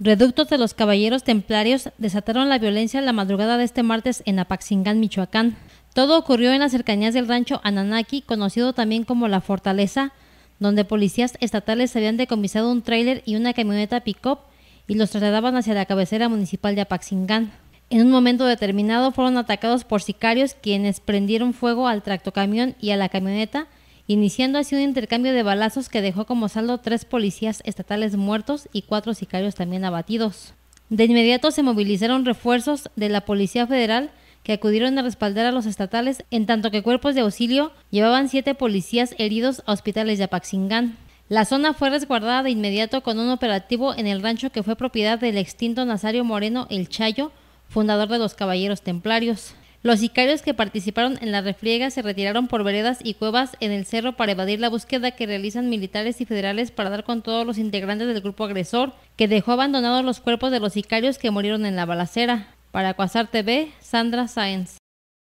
Reductos de los Caballeros Templarios desataron la violencia la madrugada de este martes en Apaxingán, Michoacán. Todo ocurrió en las cercanías del rancho Ananaki, conocido también como La Fortaleza, donde policías estatales habían decomisado un tráiler y una camioneta pick-up y los trasladaban hacia la cabecera municipal de Apaxingán. En un momento determinado fueron atacados por sicarios quienes prendieron fuego al tractocamión y a la camioneta, iniciando así un intercambio de balazos que dejó como saldo tres policías estatales muertos y cuatro sicarios también abatidos. De inmediato se movilizaron refuerzos de la Policía Federal que acudieron a respaldar a los estatales, en tanto que cuerpos de auxilio llevaban siete policías heridos a hospitales de Apaxingán. La zona fue resguardada de inmediato con un operativo en el rancho que fue propiedad del extinto Nazario Moreno El Chayo, fundador de los Caballeros Templarios. Los sicarios que participaron en la refriega se retiraron por veredas y cuevas en el cerro para evadir la búsqueda que realizan militares y federales para dar con todos los integrantes del grupo agresor, que dejó abandonados los cuerpos de los sicarios que murieron en la balacera. Para Cuasar TV, Sandra Sáenz.